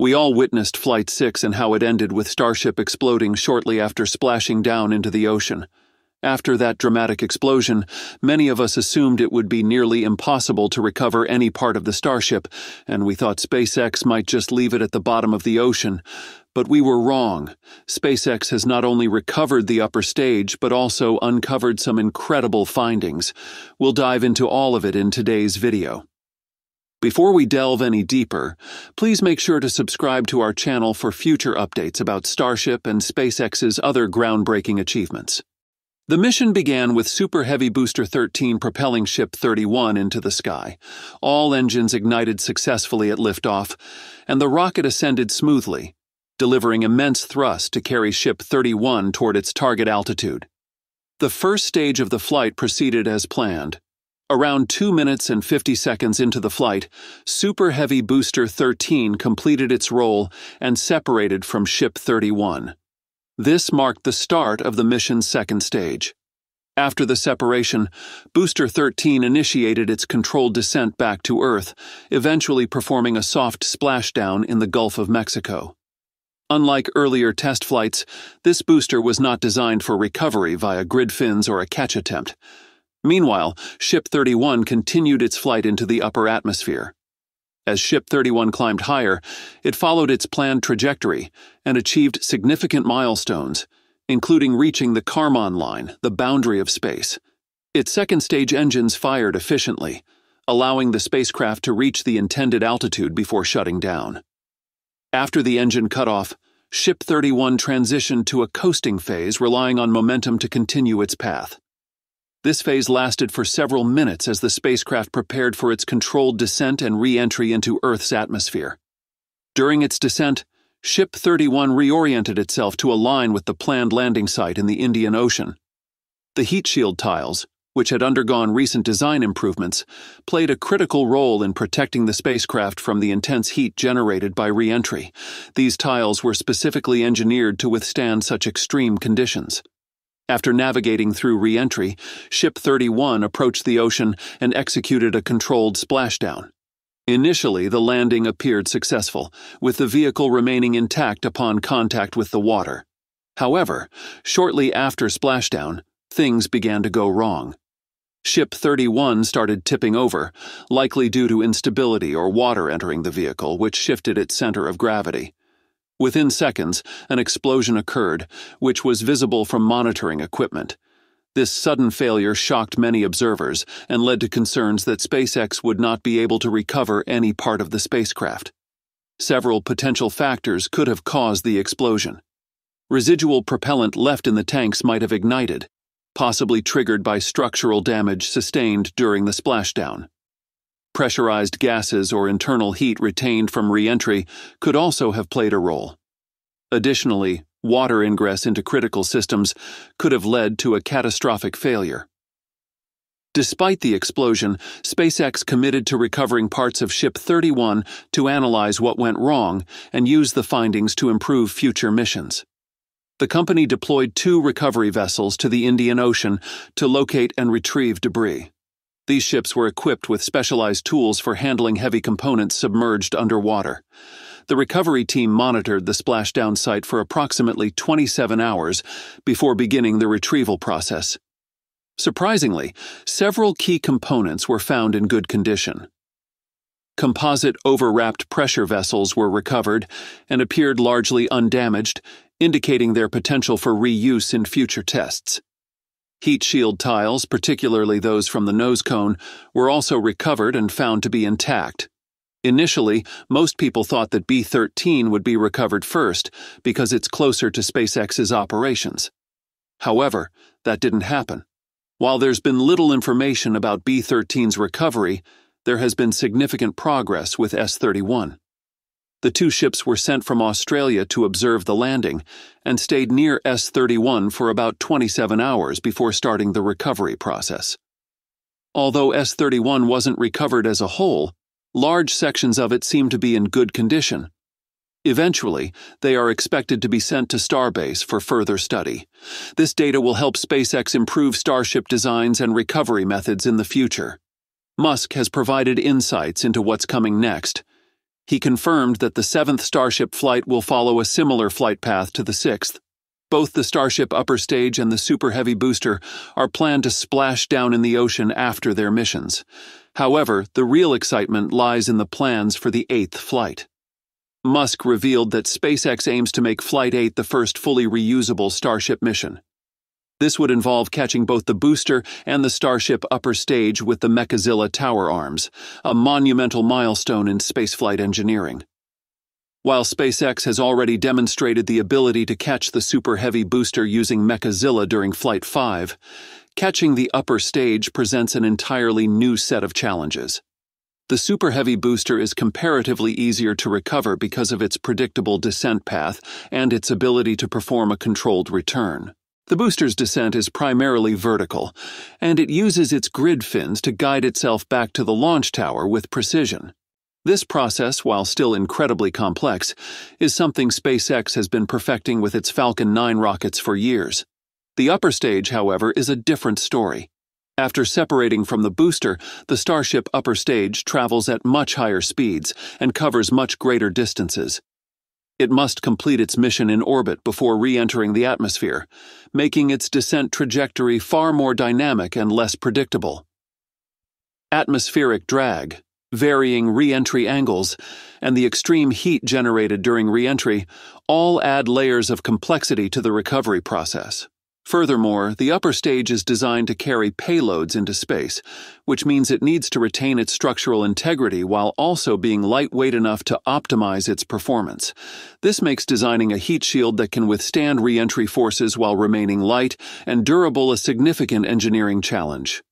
We all witnessed Flight 6 and how it ended with Starship exploding shortly after splashing down into the ocean. After that dramatic explosion, many of us assumed it would be nearly impossible to recover any part of the Starship, and we thought SpaceX might just leave it at the bottom of the ocean. But we were wrong. SpaceX has not only recovered the upper stage, but also uncovered some incredible findings. We'll dive into all of it in today's video. Before we delve any deeper, please make sure to subscribe to our channel for future updates about Starship and SpaceX's other groundbreaking achievements. The mission began with Super Heavy Booster 13 propelling Ship 31 into the sky. All engines ignited successfully at liftoff, and the rocket ascended smoothly, delivering immense thrust to carry Ship 31 toward its target altitude. The first stage of the flight proceeded as planned. Around 2 minutes and 50 seconds into the flight, Super Heavy Booster 13 completed its role and separated from Ship 31. This marked the start of the mission's second stage. After the separation, Booster 13 initiated its controlled descent back to Earth, eventually performing a soft splashdown in the Gulf of Mexico. Unlike earlier test flights, this booster was not designed for recovery via grid fins or a catch attempt. Meanwhile, Ship 31 continued its flight into the upper atmosphere. As Ship 31 climbed higher, it followed its planned trajectory and achieved significant milestones, including reaching the Kármán line, the boundary of space. Its second stage engines fired efficiently, allowing the spacecraft to reach the intended altitude before shutting down. After the engine cut off, Ship 31 transitioned to a coasting phase, relying on momentum to continue its path. This phase lasted for several minutes as the spacecraft prepared for its controlled descent and re entry into Earth's atmosphere. During its descent, Ship 31 reoriented itself to align with the planned landing site in the Indian Ocean. The heat shield tiles, which had undergone recent design improvements, played a critical role in protecting the spacecraft from the intense heat generated by reentry. These tiles were specifically engineered to withstand such extreme conditions. After navigating through reentry, Ship 31 approached the ocean and executed a controlled splashdown. Initially, the landing appeared successful, with the vehicle remaining intact upon contact with the water. However, shortly after splashdown, things began to go wrong. Ship 31 started tipping over, likely due to instability or water entering the vehicle, which shifted its center of gravity. Within seconds, an explosion occurred, which was visible from monitoring equipment. This sudden failure shocked many observers and led to concerns that SpaceX would not be able to recover any part of the spacecraft. Several potential factors could have caused the explosion. Residual propellant left in the tanks might have ignited, possibly triggered by structural damage sustained during the splashdown. Pressurized gases or internal heat retained from reentry could also have played a role. Additionally, water ingress into critical systems could have led to a catastrophic failure. Despite the explosion, SpaceX committed to recovering parts of Ship 31 to analyze what went wrong and use the findings to improve future missions. The company deployed two recovery vessels to the Indian Ocean to locate and retrieve debris. These ships were equipped with specialized tools for handling heavy components submerged underwater. The recovery team monitored the splashdown site for approximately 27 hours before beginning the retrieval process. Surprisingly, several key components were found in good condition. Composite overwrapped pressure vessels were recovered and appeared largely undamaged, indicating their potential for reuse in future tests. Heat shield tiles, particularly those from the nose cone, were also recovered and found to be intact. Initially, most people thought that B 13 would be recovered first because it's closer to SpaceX's operations. However, that didn't happen. While there's been little information about B 13's recovery, there has been significant progress with S 31. The two ships were sent from Australia to observe the landing and stayed near S 31 for about 27 hours before starting the recovery process. Although S 31 wasn't recovered as a whole, large sections of it seem to be in good condition. Eventually, they are expected to be sent to Starbase for further study. This data will help SpaceX improve Starship designs and recovery methods in the future. Musk has provided insights into what's coming next He confirmed that the seventh Starship flight will follow a similar flight path to the sixth. Both the Starship upper stage and the Super Heavy booster are planned to splash down in the ocean after their missions. However, the real excitement lies in the plans for the eighth flight. Musk revealed that SpaceX aims to make Flight 8 the first fully reusable Starship mission. This would involve catching both the booster and the Starship upper stage with the Mechazilla tower arms, a monumental milestone in spaceflight engineering. While SpaceX has already demonstrated the ability to catch the Super Heavy booster using Mechazilla during Flight 5, catching the upper stage presents an entirely new set of challenges. The Super Heavy booster is comparatively easier to recover because of its predictable descent path and its ability to perform a controlled return. The booster's descent is primarily vertical, and it uses its grid fins to guide itself back to the launch tower with precision. This process, while still incredibly complex, is something SpaceX has been perfecting with its Falcon 9 rockets for years. The upper stage, however, is a different story. After separating from the booster, the Starship upper stage travels at much higher speeds and covers much greater distances. It must complete its mission in orbit before re entering the atmosphere, making its descent trajectory far more dynamic and less predictable. Atmospheric drag, varying re entry angles, and the extreme heat generated during re entry all add layers of complexity to the recovery process. Furthermore, the upper stage is designed to carry payloads into space, which means it needs to retain its structural integrity while also being lightweight enough to optimize its performance. This makes designing a heat shield that can withstand re-entry forces while remaining light and durable a significant engineering challenge.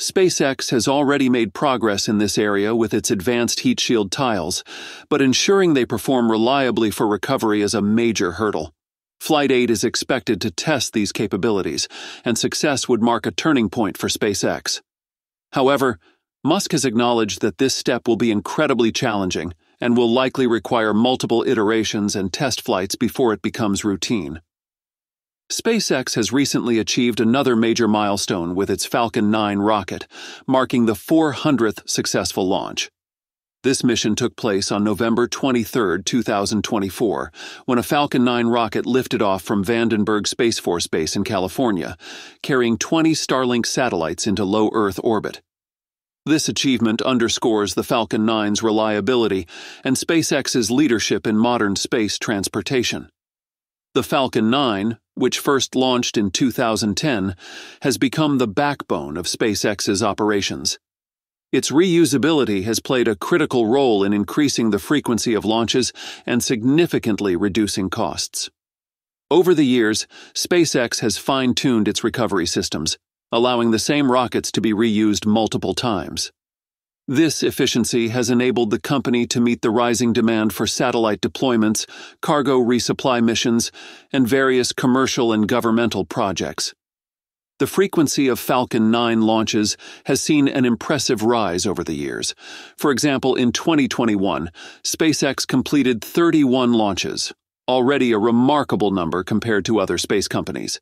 SpaceX has already made progress in this area with its advanced heat shield tiles, but ensuring they perform reliably for recovery is a major hurdle. Flight 8 is expected to test these capabilities, and success would mark a turning point for SpaceX. However, Musk has acknowledged that this step will be incredibly challenging and will likely require multiple iterations and test flights before it becomes routine. SpaceX has recently achieved another major milestone with its Falcon 9 rocket, marking the 400th successful launch. This mission took place on November 23, 2024, when a Falcon 9 rocket lifted off from Vandenberg Space Force Base in California, carrying 20 Starlink satellites into low Earth orbit. This achievement underscores the Falcon 9's reliability and SpaceX's leadership in modern space transportation. The Falcon 9, which first launched in 2010, has become the backbone of SpaceX's operations. Its reusability has played a critical role in increasing the frequency of launches and significantly reducing costs. Over the years, SpaceX has fine tuned its recovery systems, allowing the same rockets to be reused multiple times. This efficiency has enabled the company to meet the rising demand for satellite deployments, cargo resupply missions, and various commercial and governmental projects. The frequency of Falcon 9 launches has seen an impressive rise over the years. For example, in 2021, SpaceX completed 31 launches, already a remarkable number compared to other space companies.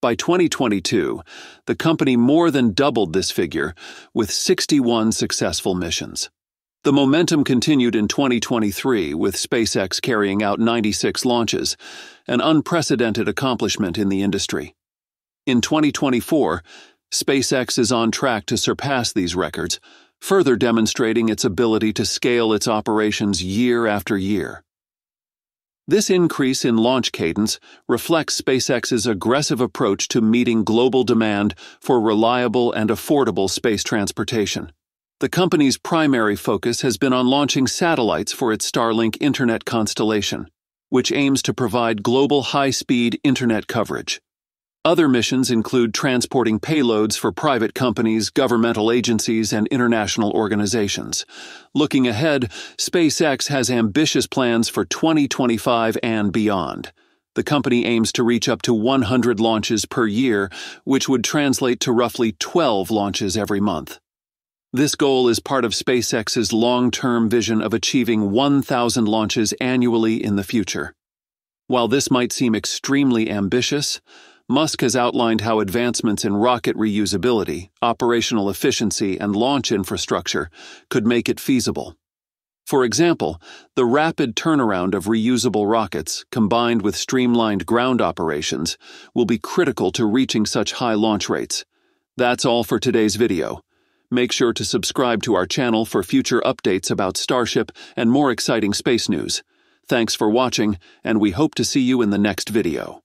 By 2022, the company more than doubled this figure with 61 successful missions. The momentum continued in 2023 with SpaceX carrying out 96 launches, an unprecedented accomplishment in the industry. In 2024, SpaceX is on track to surpass these records, further demonstrating its ability to scale its operations year after year. This increase in launch cadence reflects SpaceX's aggressive approach to meeting global demand for reliable and affordable space transportation. The company's primary focus has been on launching satellites for its Starlink Internet constellation, which aims to provide global high speed Internet coverage. Other missions include transporting payloads for private companies, governmental agencies, and international organizations. Looking ahead, SpaceX has ambitious plans for 2025 and beyond. The company aims to reach up to 100 launches per year, which would translate to roughly 12 launches every month. This goal is part of SpaceX's long term vision of achieving 1,000 launches annually in the future. While this might seem extremely ambitious, Musk has outlined how advancements in rocket reusability, operational efficiency, and launch infrastructure could make it feasible. For example, the rapid turnaround of reusable rockets, combined with streamlined ground operations, will be critical to reaching such high launch rates. That's all for today's video. Make sure to subscribe to our channel for future updates about Starship and more exciting space news. Thanks for watching, and we hope to see you in the next video.